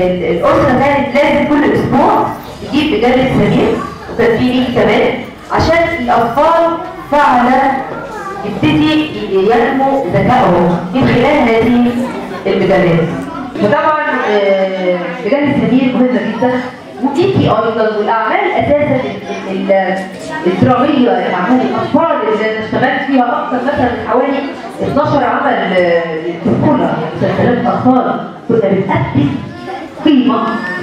ال- الاسره كانت لازم كل أسبوع تجيب وكان في ليك كمان عشان الأطفال فعلا يبتدي ينمو ذكائهم من خلال هذه المجلات. وطبعا آه، مجلة سمير مهمة جدا. وديكي أيضا والأعمال أساسا ال- ال- الدرامية الأعمال الأطفال اللي أنا اشتغلت فيها أكثر مثلا حوالي 12 عمل آه، للطفوله مسلسلات أطفال. كنا قيمه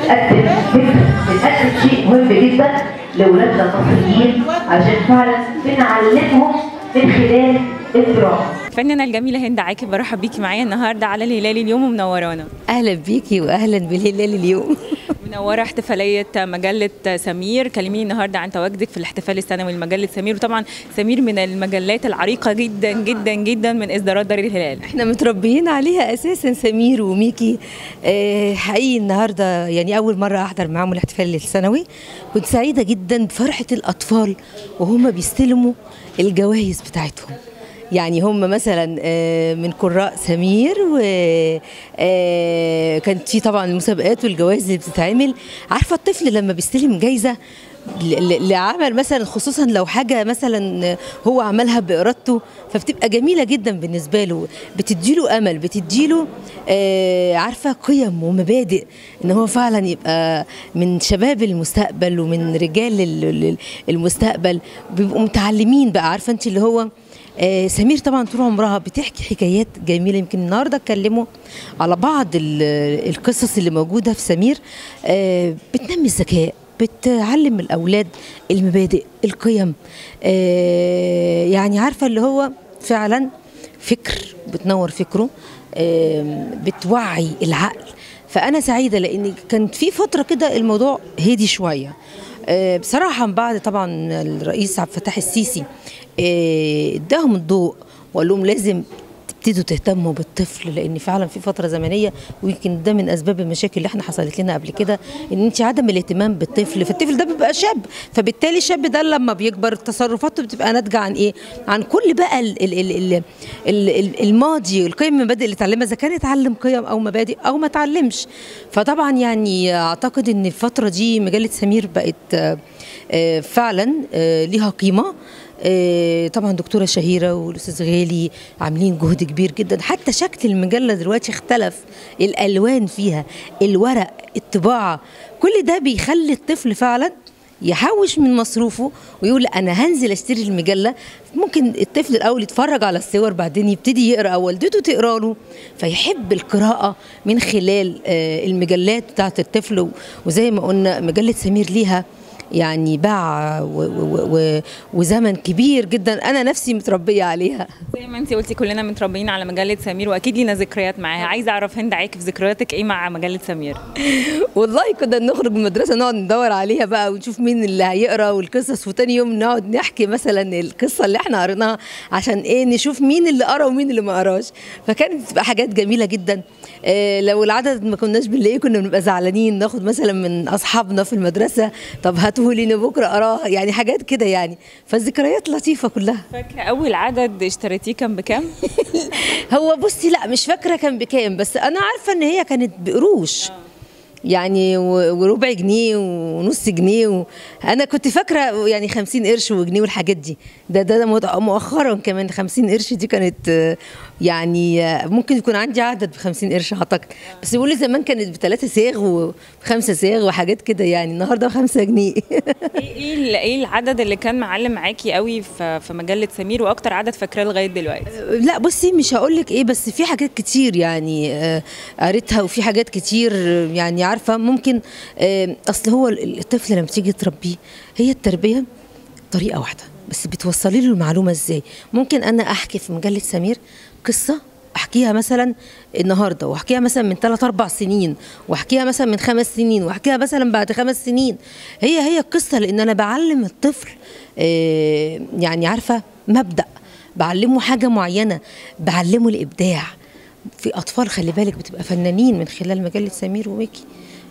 بنقدم فكر بنقدم شيء مهم جدا. لاولادنا المصريين عشان فعلا بنعلمهم من خلال الدراما الفنانة الجميلة هند عاكف برحب بيكي معايا النهاردة على الهلال اليوم ومنورانا. أهلا بيكي واهلا بالهلال اليوم. منورة احتفالية مجلة سمير. كلميني النهاردة عن تواجدك في الاحتفال السنوي لمجلة سمير. وطبعا سمير من المجلات العريقة جدا جدا جدا من إصدارات دار الهلال. إحنا متربيين عليها أساسا سمير وميكي. آه حقيقي النهارده يعني أول مرة أحضر معاهم الاحتفال السنوي. كنت سعيدة جدا بفرحة الأطفال وهم بيستلموا الجوائز بتاعتهم. يعني هم مثلا آه، من قراء سمير وكانت في طبعا المسابقات والجوائز اللي بتتعمل. عارفة الطفل لما بيستلم جايزة لعمل مثلا خصوصا لو حاجة مثلا هو عملها بإرادته فبتبقى جميلة جدا بالنسبة له. بتديله أمل بتديله آه عارفة قيم ومبادئ إن هو فعلا يبقى من شباب المستقبل ومن رجال ال- ال- المستقبل. بيبقوا متعلمين بقى عارفة أنت اللي هو آه، سمير طبعا طول عمرها بتحكي حكايات جميلة. يمكن النهارده اتكلموا على بعض ال- القصص اللي موجودة في سمير. آه، بتنمي الذكاء. بتعلم الأولاد المبادئ القيم آه، يعني عارفة اللي هو فعلا فكر بتنور فكره آم، بتوعي العقل. فأنا سعيدة لأن كانت في فترة كده الموضوع هدي شوية. آه، بصراحة من بعد طبعا الرئيس عبد الفتاح السيسي آه، اداهم الضوء وقال لهم لازم تبتدوا تهتموا بالطفل لأن فعلا في فترة زمنية ويمكن ده من أسباب المشاكل اللي إحنا حصلت لنا قبل كده إن انت عدم الاهتمام بالطفل فالطفل ده بيبقى شاب فبالتالي الشاب ده لما بيكبر تصرفاته بتبقى ناتجة عن إيه؟ عن كل بقى ال ال ال ال ال ال الماضي القيم المبادئ اللي اتعلمها إذا كان اتعلم قيم أو مبادئ أو ما اتعلمش فطبعا يعني أعتقد إن الفترة دي مجلة سمير بقت آه، فعلا آه، ليها قيمة طبعا دكتورة شهيرة والأستاذ غالي عاملين جهد كبير جدا. حتى شكل المجلة دلوقتي اختلف. الألوان فيها الورق الطباعة كل ده بيخلي الطفل فعلا يحوش من مصروفه ويقول أنا هنزل أشتري المجلة. ممكن الطفل الأول يتفرج على الصور بعدين يبتدي يقرأ والدته تقرأ له. فيحب القراءة من خلال آه، المجلات بتاعت الطفل. وزي ما قلنا مجلة سمير ليها يعني باع وزمن كبير جدا. أنا نفسي متربية عليها. زي ما انت قلتي كلنا متربيين على مجلة سمير وأكيد لينا ذكريات معاها. عايزة أعرف هند عاكف ذكرياتك إيه مع مجلة سمير؟ والله كنا نخرج من المدرسة نقعد ندور عليها بقى ونشوف مين اللي هيقرأ والقصص وتاني يوم نقعد نحكي مثلا القصة اللي إحنا قريناها عشان إيه نشوف مين اللي قرأ ومين اللي ما قراش. فكانت بتبقى حاجات جميلة جدا. آه لو العدد ما كناش بنلاقيه كنا بنبقى زعلانين. ناخد مثلا من أصحابنا في المدرسة طب هاتوه لي بكرة اقراها يعني حاجات كده يعني. فالذكريات لطيفة كلها. فاكرة أول عدد اشتريتيه كان بكام؟ هو بصي لا مش فاكرة كان بكام بس أنا عارفة إن هي كانت بقروش. يعني وربع جنيه ونص جنيه و... أنا كنت فاكرة يعني 50 قرش وجنيه والحاجات دي. ده ده, ده مؤ- مؤخرا كمان 50 قرش دي كانت يعني ممكن يكون عندي عدد ب 50 قرش أعتقد. بس بيقولوا زمان كانت بثلاثه صاغ وخمسه صاغ وحاجات كده يعني النهارده ب 5 جنيه. إيه إيه ال- إيه العدد اللي كان معلم معاكي قوي في مجلة سمير وأكتر عدد فاكراه لغاية دلوقتي؟ لا بصي مش هقول لك إيه بس في حاجات كتير يعني آه، قريتها وفي حاجات كتير يعني عارفة ممكن آه، أصل هو ال- الطفل لما تيجي تربيه هي التربية طريقة واحدة بس بتوصلي له المعلومة إزاي؟ ممكن أنا أحكي في مجلة سمير قصة أحكيها مثلا النهارده وأحكيها مثلا من ثلاث أربع سنين وأحكيها مثلا من خمس سنين وأحكيها مثلا بعد خمس سنين. هي هي القصة لأن أنا بعلم الطفل آه، يعني عارفة مبدأ بعلمه حاجة معينة بعلمه الإبداع. في أطفال خلي بالك بتبقى فنانين من خلال مجلة سمير وميكي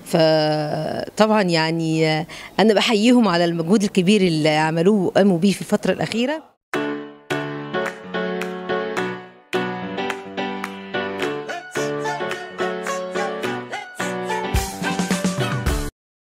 فطبعا يعني أنا بحييهم على المجهود الكبير اللي عملوه وقاموا بيه في الفترة الأخيرة.